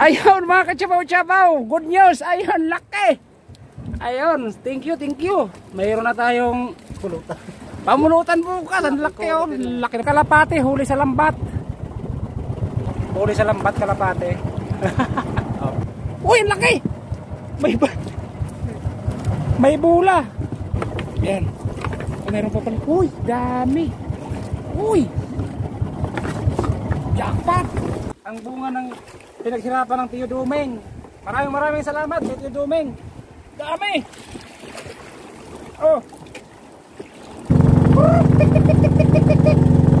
Ayun mga kachabaw-chabaw, good news, ayun, laki. Ayun, thank you, thank you. Mayroon na tayong Pulutan. pamulutan bukas, ang laki oh, laki ng kalapate, huli sa lambat. Huli sa lambat kalapate. Uy, ang laki. May ba May bula. Ayan. Meron pa pala. Uy, dami. Uy. Jackpot. Ang bunga ng pinaghirapan ng Tiyo Dumeng. Maraming maraming salamat Tiyo Dumeng. Dami. Oh.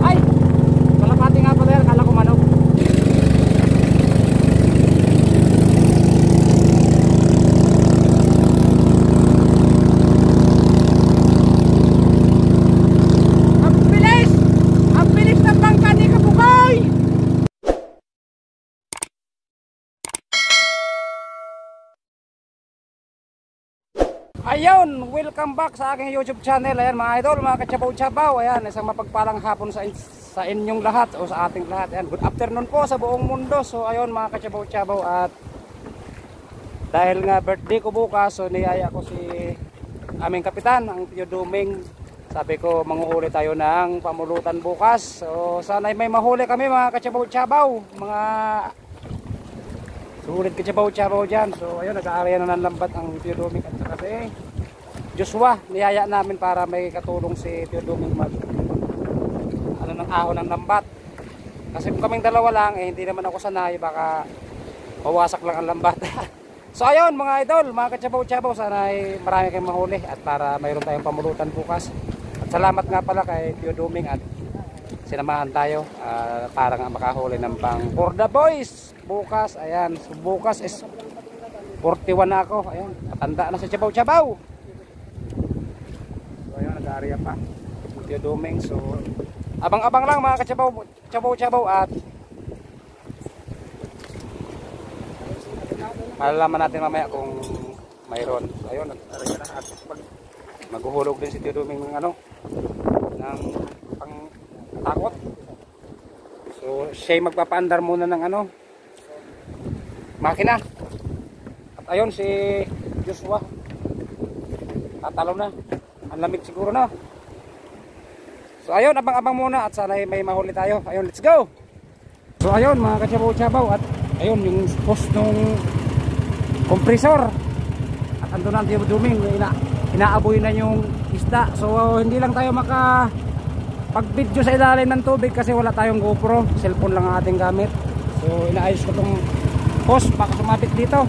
Ay. Kalapati nga pala yan. Kala ko manok. Ang bilis! Ang bilis ng bangka ni Kabukoy! Ayun, welcome back sa aking YouTube channel. Ayan mga idol, mga kachabaw-chabaw. Ayan, isang mapagpalang hapon sa, sa inyong lahat o sa ating lahat. Ayan, good afternoon po sa buong mundo. So ayun mga kachabaw-chabaw at dahil nga birthday ko bukas, so niyaya ko si aming kapitan, ang Tio Duming. Sabi ko, manguhuli tayo ng pamulutan bukas. So sana may mahuli kami mga kachabaw-chabaw. Mga sulit kachabaw-chabaw dyan. So ayun, nag-aarya na ng lambat ang Tio Duming at saka si Joshua. Niyaya namin para may katulong si Tio Duming mag ano ng ahon ng lambat. Kasi kung kaming dalawa lang, eh, hindi naman ako sanay, baka mawasak lang ang lambat. so ayun mga idol, mga kachabaw-chabaw, sana ay marami kayong mahuli at para mayroon tayong pamulutan bukas. At salamat nga pala kay Tio Duming at sinamahan tayo ah, para nga makahuli ng pang for the boys bukas ayan so bukas is 41 na ako ayan matanda na sa Chabaw Chabaw nag-aarya pa. Tio Duming so abang-abang lang mga kachabaw Chabaw Chabaw at malalaman natin mamaya kung mayroon. Ayun nag-aarya na. At pag maghuhulog din si Tio Duming ng ano ng pang takot. So siya magpapaandar muna ng ano makina. At ayun si Joshua tatalo na ang lamig siguro na so ayun abang-abang muna at sana may mahuli tayo. Ayun let's go! So ayun mga kachabaw-chabaw at ayun yung post nung kompresor at ando na ang Duming ina, inaaboy na yung isda. So hindi lang tayo maka pag video sa ilalim ng tubig kasi wala tayong GoPro. Cellphone lang ang ating gamit. So inaayos ko tong post baka sumabit dito.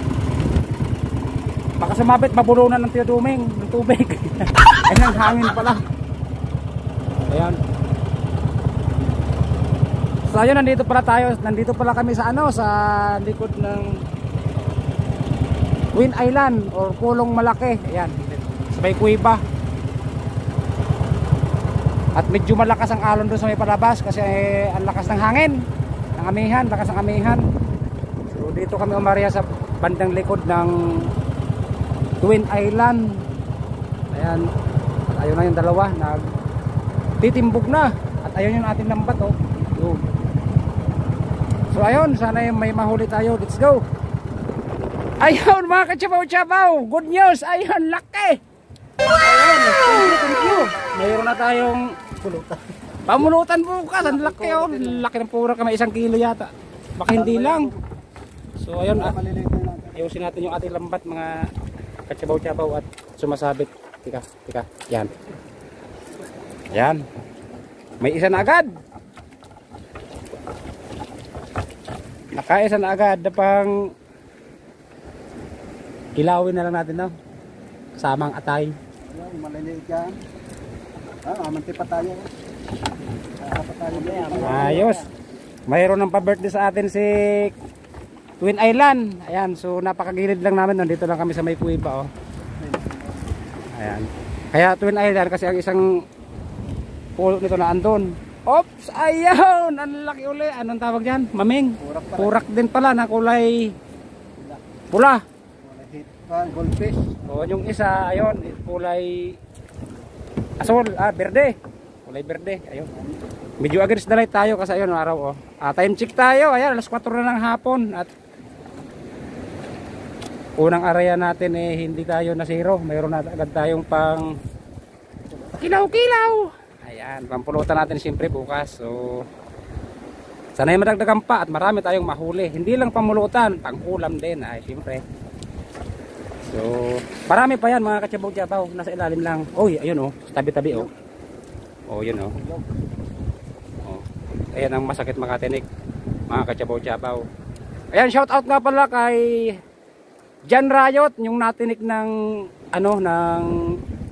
Baka sumabit mabulunan ng Tio Duming ng tubig ay ng hangin pala. Ayan. So ayun nandito pala tayo. Nandito pala kami sa ano sa likod ng Twin Island or Kulong Malaki. Ayan. Sa may kuiba. At medyo malakas ang alon doon sa may palabas kasi eh, ang lakas ng hangin. Ng amihan, lakas ng amihan. So dito kami umarya sa bandang likod ng Twin Island. Ayan ayun na yung dalawa nag titimbog na at ayun yung ating lambat oh yun. so ayun sana may mahuli tayo let's go ayun mga kachabaw-chabaw good news ayun laki ayun thank you mayroon na tayong Pulutan. Pamulutan bukas, ang laki oh. Laki ng pura ka, may isang kilo yata. Baka hindi lang. So ayun, ah, ayusin natin yung ating lambat mga kachabaw-chabaw at sumasabit. Tika, tika, yan. Yan. May isa na agad. Nakaisa na agad na pang kilawin na lang natin no. Kasamang atay. Maliliit yan. Ah, amanti pa tayo. Ah? Ayos. Mayroon ng pa-birthday sa atin si Twin Island. Ayan, so napakagilid lang namin. Nandito lang kami sa may kuiba, oh. Ayan. Kaya Twin Island kasi ang isang pulo nito na andon. Oops, ayun! Ang laki uli. Anong tawag dyan? Maming. Purak pa. Purak din pala na kulay pula. Pa, goldfish. O yung isa, ayun, kulay asol, ah, berde. Kulay berde, ayun. Medyo the light tayo kasi ayun, araw, oh. Ah, time check tayo, ayan, alas 4 na ng hapon at unang area natin eh hindi tayo na zero. Mayroon na agad tayong pang kilaw-kilaw. Ayan, pampulutan natin siyempre bukas. So, sana'y madagdagan pa at marami tayong mahuli. Hindi lang pamulutan, pangkulam din. Ay, siyempre. So, marami pa yan mga katsyabaw-tsabaw. Nasa ilalim lang. Uy, ayun oh. Tabi-tabi oh. Oh, yun oh. oh. Ayan ang masakit makatinik. Mga katsyabaw-tsabaw. Ayan, shout out nga pala kay Jan Rayot, yung natinik ng ano, ng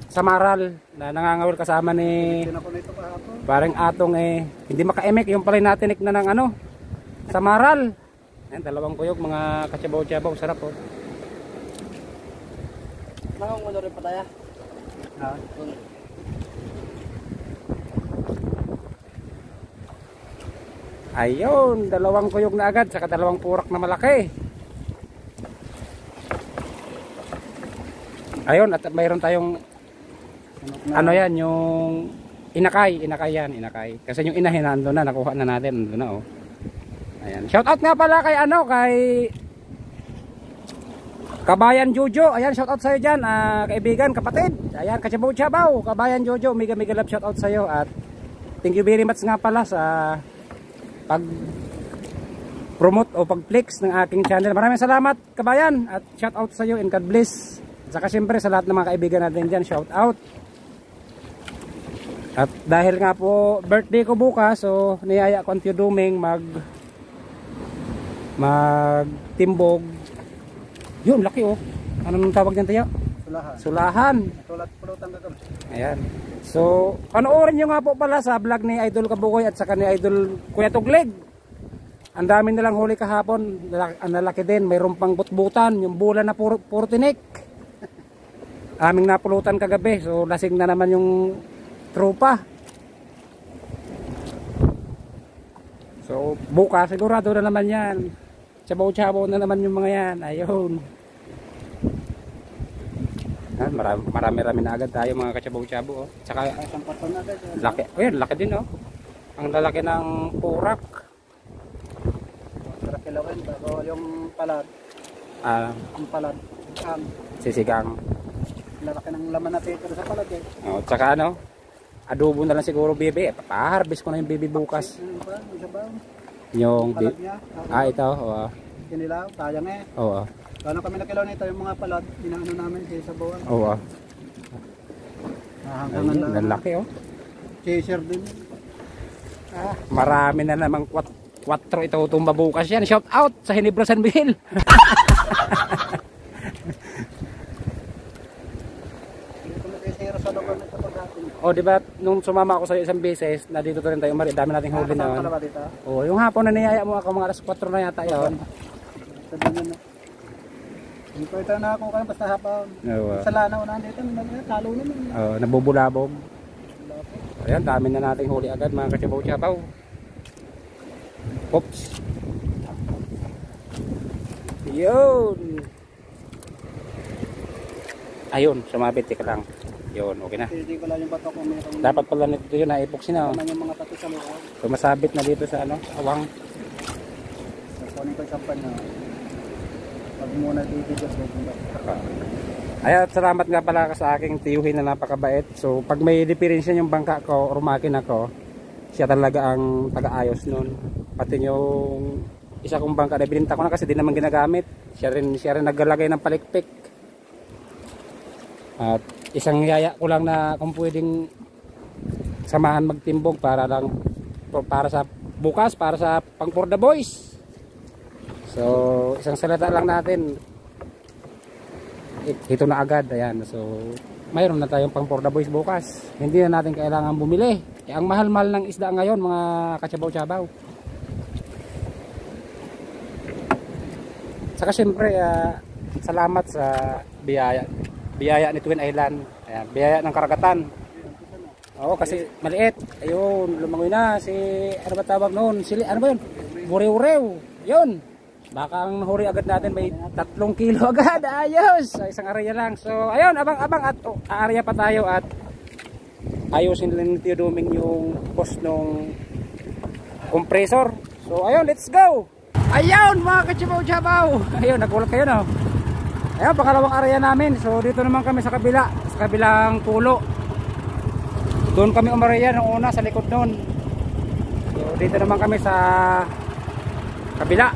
Samaral na nangangawil kasama ni parang atong eh hindi maka-emek yung pala natinik na ng ano Samaral. Ayan, dalawang kuyog mga katsyabaw-tsabaw. Sarap oh. Nakang ano rin pa tayo? Ha? Ayun, dalawang kuyog na agad saka dalawang purak na malaki. Ayun, at mayroon tayong ano yan, yung inakay, inakay yan, inakay. Kasi yung inahin nandun na, nakuha na natin, nandun na oh. Ayan. Shout out nga pala kay ano, kay Kabayan Jojo. Ayan, shout out sa'yo dyan, ah, kaibigan, kapatid. Ayan, kachabaw chabaw, Kabayan Jojo, mega mega love shout out sa'yo at thank you very much nga pala sa pag promote o pag-flex ng aking channel. Maraming salamat, kabayan, at shout out sa iyo and God bless. At saka syempre sa lahat ng mga kaibigan natin dyan, shout out. At dahil nga po birthday ko bukas, so niyaya ko ang Tio Duming mag mag timbog. Yun, laki oh. Anong tawag niyan tayo? Sulahan. Sulahan. Tulad pulutan ka Ayan. So, panoorin nyo nga po pala sa vlog ni Idol Kabukoy at saka ni Idol Kuya Tugleg. Ang dami nilang huli kahapon. Ang lalaki din. Mayroon pang butbutan. Yung bulan na puro, puro tinik. Aming napulutan kagabi. So, lasing na naman yung tropa. So, bukas sigurado na naman yan. Chabaw-chabaw na naman yung mga yan. Ayun. Ah, marami, marami-rami na agad tayo mga kachabaw-chabaw. Oh. Tsaka paton na guys. laki. Laki din oh. Ang lalaki ng purak. Kilawin bago yung palad. Ah, Ang palad. Ang sisigang. Lalaki ng laman na paper sa palad eh. Oh, tsaka ano? Adobo na lang siguro bibi. Papaharvest ko na yung bibi bukas. Ba? Isa ba? Yung bi- niya. Ah, ito. Oo. Kinilaw. Sayang eh. Oo. Gano'n kami nakilaw nito yung mga palad. Inaano namin sa sabawan. Oo. Ah, hanggang Ayun, ang laki oh. Chaser din. Ah, marami na namang kwat kwatro ito tumba bukas yan. Shout out sa Hinebra San Miguel. Hindi ko nakisira sa lugar nito oh, di ba nung sumama ako sa isang beses, na dito rin tayo mari, dami nating huli na ba dito? Oh, yung hapon na niyaya mo ako mga alas 4 na yata 'yon. Sabi na. Hindi ko ito na ako kayo basta hapon. Oo. Sa lanaw na dito, talo naman. Oh, nabubulabog. Ayan, dami na nating huli agad mga kachabaw-chabaw. Oops. Yun. Ayun, sumabit ka lang. Yun, okay na. Hindi lang yung bato kung mayroong Dapat pala nito yun, na-epoxy na. Oh. yung mga pati sa loob. Sumasabit na dito sa ano, awang. Kunin ko yung sampan na. Pag muna dito dyan, so, Ay, at salamat nga pala sa aking tiyuhin na napakabait. So, pag may diferensya yung bangka ko or makina ko, siya talaga ang taga-ayos nun. Pati yung isa kong bangka na bininta ko na kasi di naman ginagamit. Siya rin, siya rin naglalagay ng palikpik. At isang yaya ko lang na kung pwedeng samahan magtimbog para lang para sa bukas, para sa pang for the boys. So, isang salita lang natin. Ito na agad ayan. So mayroon na tayong pang for the boys bukas. Hindi na natin kailangan bumili. Eh, ang mahal-mahal ng isda ngayon mga kachabaw-chabaw. Saka syempre ah, salamat sa biyaya biyaya ni Twin Island ayan, biyaya ng karagatan oo kasi maliit ayun lumangoy na si ano ba tawag noon sili ano ba yun burew-rew yun Baka ang huri agad natin may tatlong kilo agad. Ayos! Isang area lang. So, ayun, abang-abang at oh, area pa tayo at ayusin lang ni Tio yung post nung compressor. So, ayun, let's go! Ayun, mga kachabaw-chabaw! Ayun, nagulat kayo no? Ayan, pangalawang area namin. So dito naman kami sa kabila, sa kabilang pulo. Doon kami umaraya nung una sa likod noon. So dito naman kami sa kabila.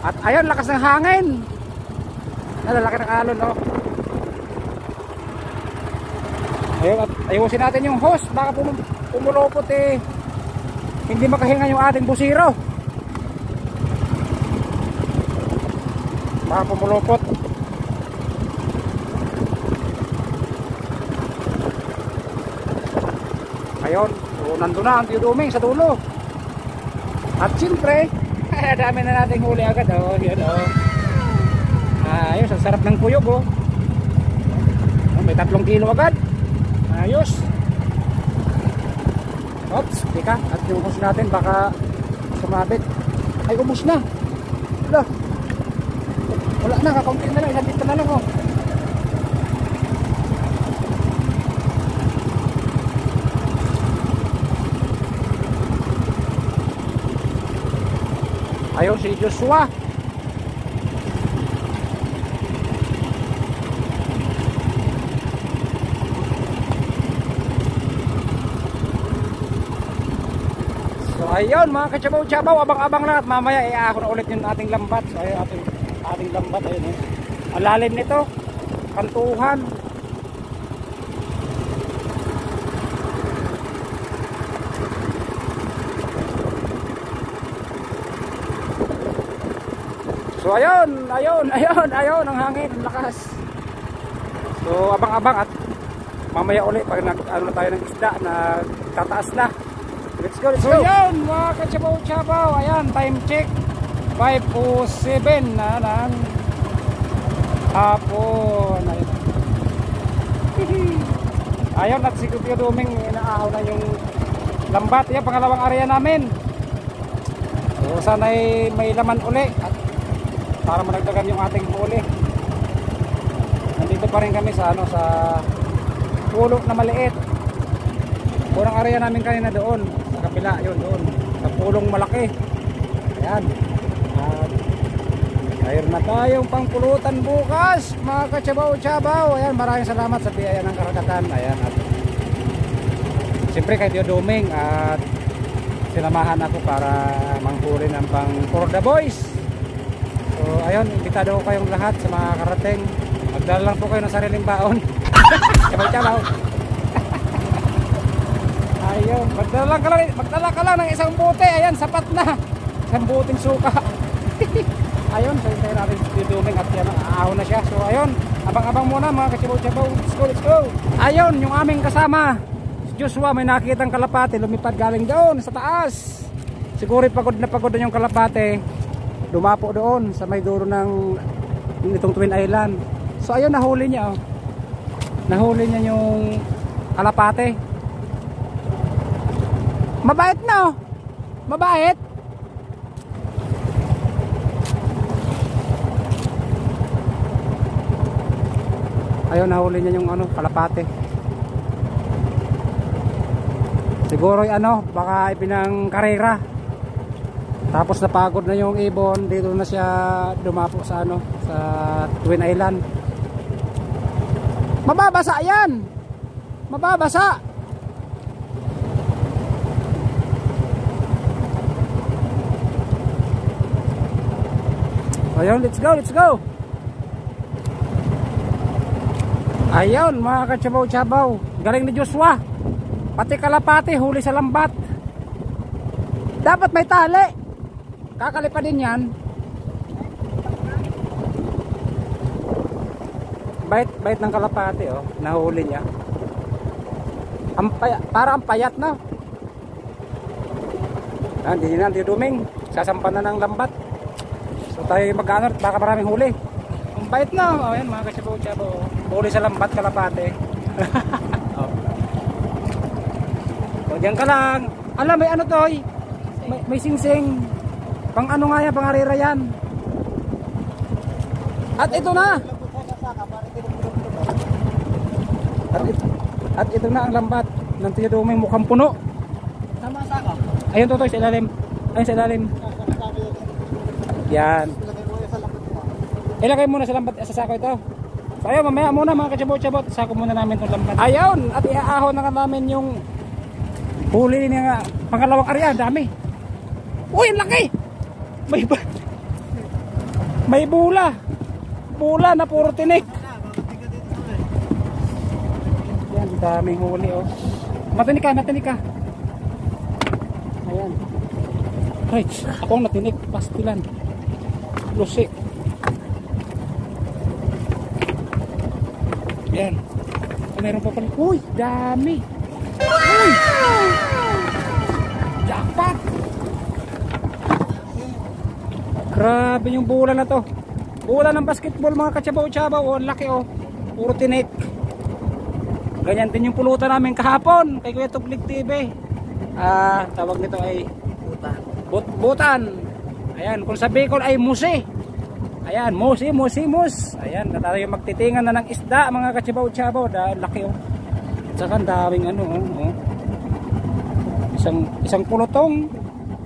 At ayun, lakas ng hangin. Nalalaki ng alon, oh. Ayun, at ayusin natin yung hose. Baka pum pumulupot eh. Hindi makahinga yung ating busiro. Baka pumulupot. Ayun, so nandun na ang tiyuduming sa dulo. At siyempre, dami na nating huli agad. Oh, yun oh. Ayos, ang sarap ng puyog oh. Oh, May tatlong kilo agad. Ayos. Oops, tika. At yung natin baka sumabit. Ay, umus na. Wala. Wala na, kakaunti na lang. Isang dito na lang oh. Ayun si Joshua. So ayun mga kachabaw-chabaw, abang-abang na at mamaya iahon na ulit yung ating lambat. So ayun ating, ating lambat, ayun eh. Ang nito, kantuhan. So ayun, ayun, ayun, ayun ang hangin, ang lakas. So abang-abang at mamaya ulit pag nag ano tayo ng isda na tataas na. Let's go, let's go. So ayun, mga kachabaw-chabaw, ayan, time check. 5.07 na ng hapon. Ayun. Ayun, at si Kuya Duming inaahaw na yung lambat. Yan, pangalawang area namin. So sana'y may laman uli at para managdagan yung ating huli. Nandito pa rin kami sa ano sa pulo na maliit. Unang area namin kanina doon, sa kabila, yun doon. Sa pulong malaki. Ayan. At mayroon na tayong pangpulutan bukas, mga kachabaw-chabaw. Ayan, maraming salamat sa biyaya ng karagatan. Ayan, at siyempre kay Dioduming at sinamahan ako para manghuli ng pang the boys. So ayun, imbitado ko kayong lahat sa mga karating. Magdala lang po kayo ng sariling baon. Sabay chalaw. ayun, magdala lang lang, magdala ka lang ng isang bote. Ayan, sapat na. Isang boteng suka. ayun, so hintayin natin si Duming at yan, aahon na siya. So ayun, abang-abang muna mga kachibaw-chibaw. Let's go, let's go. Ayun, yung aming kasama. Joshua may nakitang kalapate, lumipad galing doon sa taas. Siguro pagod na pagod na yung kalapate dumapo doon sa may duro ng itong Twin Island. So ayun nahuli niya oh. Nahuli niya yung kalapate. Mabait na oh. Mabait. Ayun nahuli niya yung ano kalapate. Siguro yung ano baka ipinang karera. Tapos napagod na yung ibon, dito na siya dumapo sa ano, sa Twin Island. Mababasa 'yan. Mababasa. Ayun, let's go, let's go. Ayun, mga kachabaw-chabaw. Galing ni Joshua. Pati kalapati, huli sa lambat. Dapat may tali. Kakalipa din yan. Bait, bait ng kalapate oh. Nahuli niya. Ang paya, para ang payat na. Ah, hindi na, hindi duming. Sasampan na ng lambat. So tayo mag-ano, baka maraming huli. Ang bait na. Oh, yan mga kasibaw-chabaw. Huli sa lambat kalapate. oh. O, diyan ka lang. Alam, may ano to, oy. May, may singsing. Pang ano nga yan, pang harira yan. At ito na. At, it- at ito na ang lambat ng tiyaduming mukhang puno. Sama saka. Ayun to, to, sa ilalim. Ayun sa ilalim. Yan. Ilagay muna sa lambat sa sako ito. So ayun, mamaya muna mga kachabot-chabot. Sako muna namin itong lambat. Ayun, at iaahon na nga namin yung huli niya pangalawang area. Dami. Uy, ang laki! May ba? May bula. Bula na puro tinik. Yan, daming huli oh. Matinik ka, matinik ka. Ayan. Right, ako ang natinik. Pastilan. Lusi. Yan. Meron pa pala. Uy, dami. Grabe yung bola na to. Bola ng basketball mga kachabaw-chabaw. Oh, laki oh. Puro tinik. Ganyan din yung pulutan namin kahapon kay Kuya Tuglig TV. Ah, tawag nito ay Putan. but butan. Ayan, kung sa Bicol ay musi. Ayan, musi, musi, mus. Ayan, tayo magtitingan na ng isda mga kachabaw-chabaw. Dahil laki oh. At saka daming ano oh. oh. Isang isang pulutong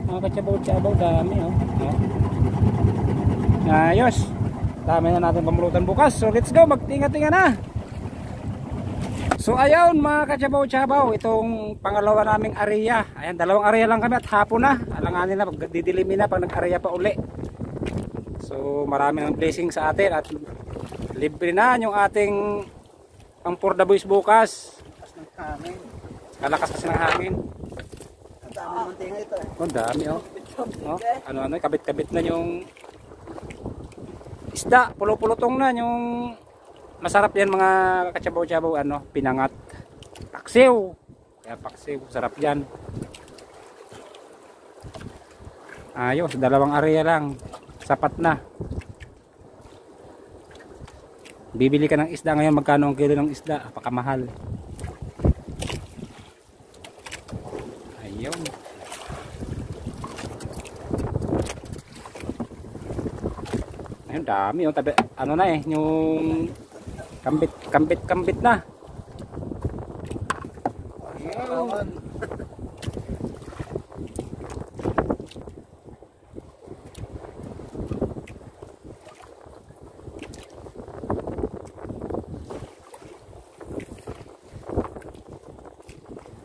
mga kachabaw-chabaw dami oh. oh. Ayos. Dami na natin pamulutan bukas. So let's go, magtinga-tinga na. So ayun mga kachabaw-chabaw, itong pangalawa naming area. Ayan, dalawang area lang kami at hapon na. Alanganin na, pag didilimin na pag nag-area pa uli. So marami ng blessing sa atin at libre na yung ating ang for the boys bukas. Kalakas kasi ng hangin. Ang dami ng mantinga ito eh. Oh, ang dami oh. oh ano-ano, kabit-kabit na yung isda, pulo-pulutong na yung masarap yan mga kachabaw-chabaw ano, pinangat. Paksiw. Kaya paksiw, sarap yan. Ayos, dalawang area lang. Sapat na. Bibili ka ng isda ngayon, magkano ang kilo ng isda? Apakamahal. Ayun. Ayun, dami yung tabi, ano na eh, yung kambit, kambit, kambit na.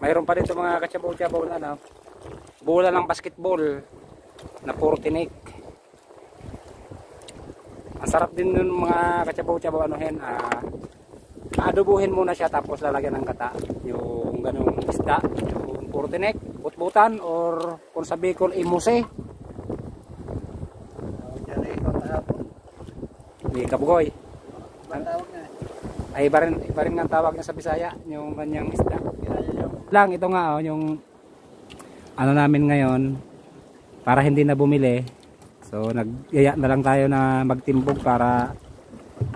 Mayroon pa dito mga katsabaw-tsabaw na ano, bola ng basketball na puro tinik. Ang sarap din ng mga katsabaw-tsabaw anuhin, ah, aadobuhin muna siya tapos lalagyan ng gata. Yung ganong isda, yung puro tinik, butbutan or kung sa Bicol, imuse, Diyan eh, ikaw kahapon. di kabugoy. Ay iba rin, iba rin ang tawag niya sa Bisaya, yung kanyang isda. Lang ito nga oh, yung ano namin ngayon para hindi na bumili so nagyaya na lang tayo na magtimbog para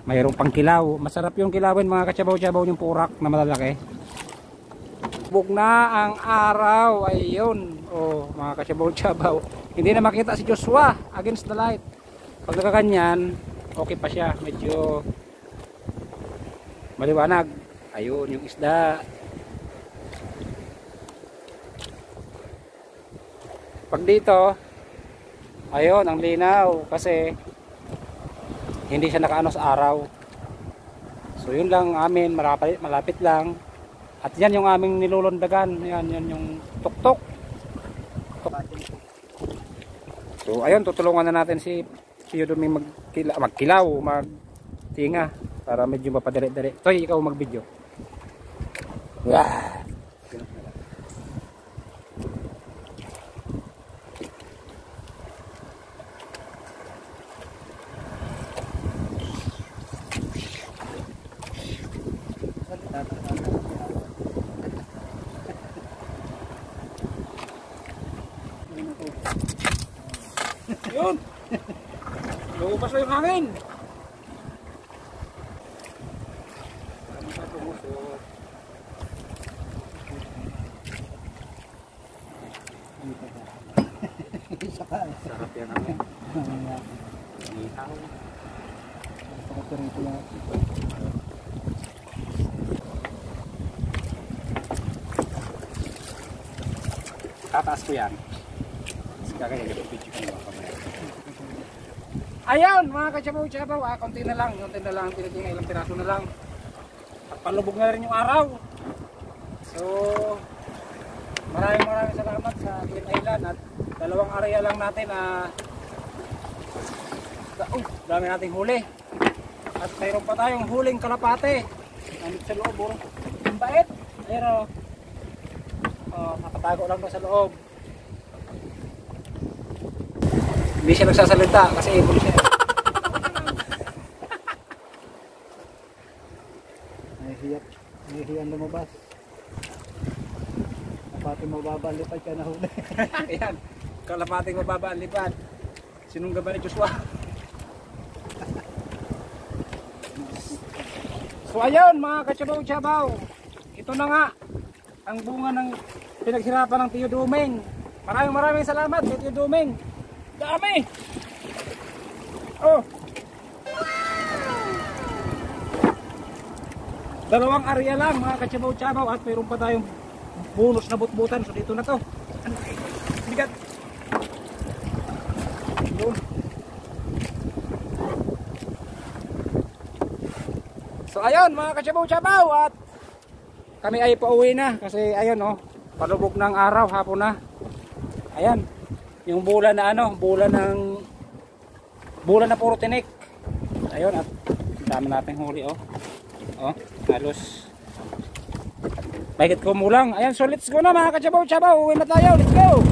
mayroong pangkilaw masarap yung kilawin mga katsabaw-tsabaw yung purak na malalaki. Bug na ang araw. Ayun. Oh mga katsabaw-tsabaw hindi na makita si Joshua against the light. Pag nakakanyan okay pa siya. Medyo maliwanag. Ayun yung isda. Pag dito, ayun, ang linaw kasi hindi siya nakaano sa araw. So yun lang amin, malapit, malapit lang. At yan yung aming nilulundagan. Yan, yan yung tuktok. Tuk. So ayun, tutulungan na natin si si Yodomi magkila, magkilaw, magtinga para medyo mapadali-dali. Toy, ikaw mag-video. Wah! Yun! Lumabas na yung hangin! Ano sa tumusok? Sarap yan hangin. Ihaw. Rito lang. Tataas ko yan. Kasi kagaya yung video ko mga kamay. Ayun, mga kachabaw-chabaw, ah, konti na lang, konti na lang, tinitingnan ilang piraso na lang. At palubog na rin yung araw. So, maraming maraming salamat sa Green Island at dalawang area lang natin na uh, dami nating huli. At mayroon pa tayong huling kalapate. Nandito sa loob, oh. Ang bait. Ayun, oh. Nakatago lang doon sa loob. Hindi siya nagsasalita kasi ibon siya. Nahihiyap. Nahihiyang lumabas. Kapati mababa lipad ka na huli. Ayan, kalapating mababa ang lipad. Sinungga ba ni Joshua? so ayun mga kachabaw-chabaw. Ito na nga ang bunga ng pinaghirapan ng Tiyo Duming. Maraming maraming salamat kay Tiyo Duming. Dami! Oh! Dalawang area lang mga kachabaw-chabaw at mayroon pa tayong bonus na butbutan. So dito na to. Bigat. Yun. So ayun mga kachabaw-chabaw at kami ay pauwi na kasi ayun oh palubog ng araw hapon na. Ayan. Yung bulan na ano, bulan ng bulan na puro tinik. Ayun at dami natin huli oh. Oh, halos Mahigit kumulang. Ayan, so let's go na mga kachabaw-chabaw. Uwi na tayo. Let's go!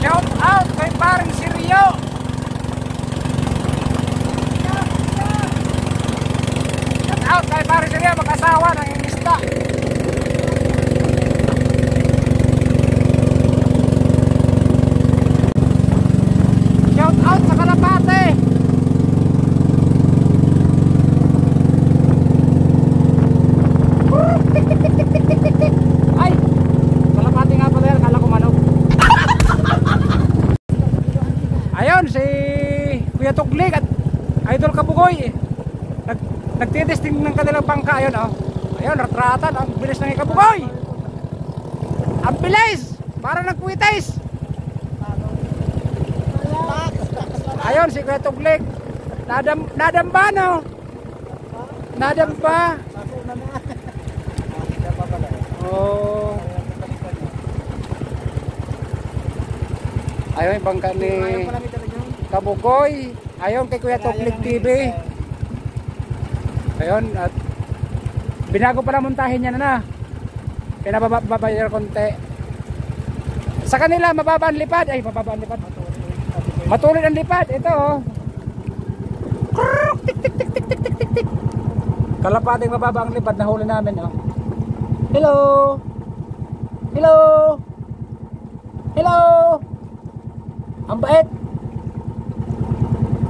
Shout out kay paring si Rio. Shout out kay paring si Rio. Mag-asawa ng isda. Shout out sa Kalapate! Ay! Kalapate nga pala yan, kala ko manok. Ayun, si Kuya Tuglig at Idol Kabugoy. Nag, bangka. Ayun, oh. Ayun, ratratan. Ang bilis ng Kabugoy! Ang bilis! Para nagkwitis! Ayun, si Kuya Tuglig. Nadam, nadamba, no? Nadamba. Oh. Ayun, yung bangka ni Kabugoy. Ayun, kay Kuya Tuglig TV. Ayun, at binago pala montahin niya na na. Pinababayar konti. Sa kanila, mababa ang lipad. Ay, mababa ang lipad. Matulid ang lipad. Ito, oh. Tik, tik, tik, tik, tik, tik, tik, tik. Kalapating mababa ang lipad. Nahuli namin, oh. Hello! Hello! Hello! Ang bait!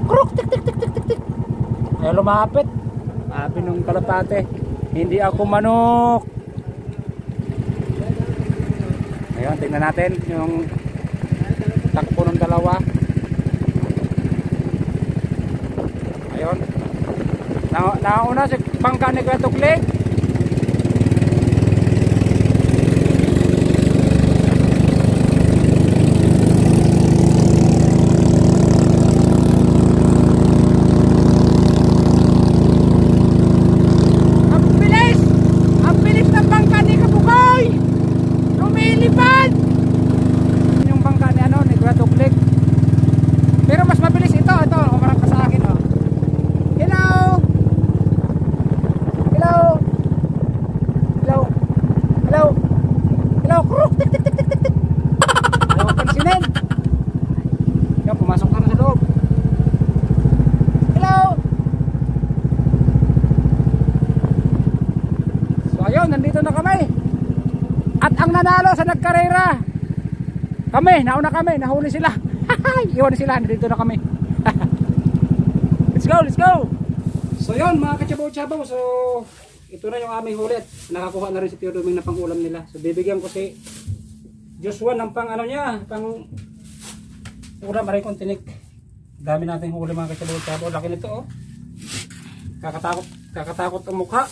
Kruk! Tik, tik, tik, tik, tik, tik. Ayaw lumapit. Sabi nung kalapate, hindi ako manok. Ayun, tingnan natin yung takbo ng dalawa. Ayun. Na nauna si bangka ni Kuya Tuklik. Ang bilis! Ang bilis ng bangka ni Kabukoy! Lumilipad! Yung bangka ni ano, ni Kuya Tuklik. Pero mas mabilis ito, ito, umarap ka sa akin oh. Hello! Hello! Hello! Hello! Hello! Kruk! Tik tik tik tik tik tik! Ayaw pansinin! Yan, pumasok ka na sa loob. Hello! So ayun, nandito na kami. At nanalo sa nagkarera, kami, nauna kami, nahuli sila. Iwan sila, nandito na kami. let's go, let's go! So yun, mga kachabaw-chabaw, so ito na yung aming huli at nakakuha na rin si Tio Doming na pangulam nila. So bibigyan ko si Joshua ng pang ano niya, pang ulam, maray kong tinik. Dami nating huli mga kachabaw-chabaw. Laki nito oh. Kakatakot, kakatakot ang mukha.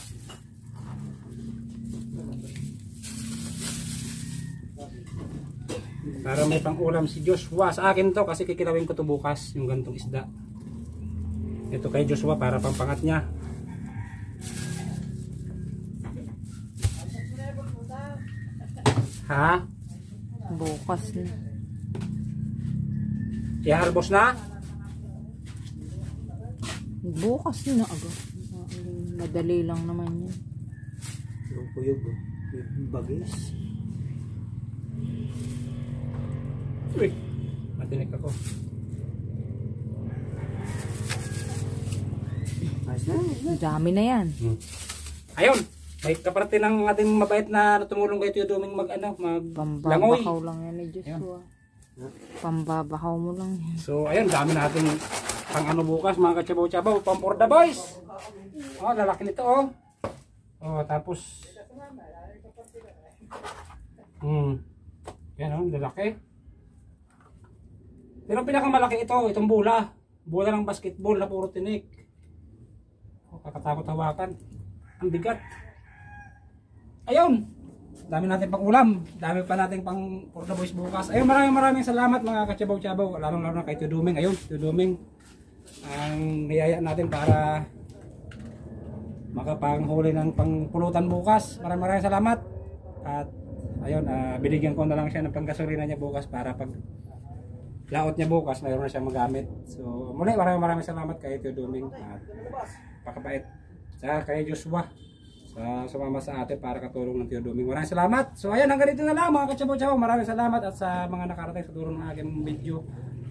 Para may pang-ulam si Joshua. Sa akin to kasi kikilawin ko to bukas yung gantong isda. Ito kay Joshua para pampangat niya. Ha? Bukas na. Iharvest na? Bukas na aga. Madali lang naman yan. Yung kuyog, oh. Yung bagis. Uy, matinik ako. Ayos na. Ang dami na yan. Hmm. Ayun, may kaparte ng ating mabait na tumulong kay Tio Duming mag ano, mag langoy. Pambabakaw lang yan ni Joshua. Pambabakaw mo lang yan. So ayun, dami natin pang ano bukas mga kachabaw-chabaw, pang for the boys. Oh, lalaki nito oh. Oh, tapos Hmm. Yan oh, lalaki. Pero ang pinakamalaki ito, itong bula. Bula ng basketball na puro tinik. Oh, kakatakot hawakan. Ang bigat. Ayun. Dami natin pang ulam. Dami pa natin pang for the boys bukas. Ayun, maraming maraming salamat mga kachabaw-chabaw. Lalong lalo na kay Tuduming. Ayun, Tuduming. Ang niyaya natin para makapanghuli ng pangpulutan bukas. Maraming maraming salamat. At ayun, ah, binigyan ko na lang siya ng panggasolina niya bukas para pag laot niya bukas, mayroon na siyang magamit. So, muli maraming maraming salamat kay Tio Duming at pakabait. Sa kay Joshua sa sumama sa atin para katulong ng Tio Duming. Maraming salamat. So, ayan, hanggang dito na lang mga kachabaw-chabaw. Maraming salamat at sa mga nakarating sa tulong ng aking video.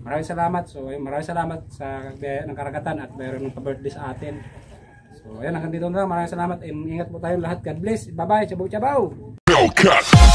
Maraming salamat. So, ayun, maraming salamat sa ng karagatan at mayroon ng pa-birthday sa atin. So, ayan, hanggang dito na lang. Maraming salamat. Ingat po tayong lahat. God bless. Bye-bye. Chabaw-chabaw. Hellcat.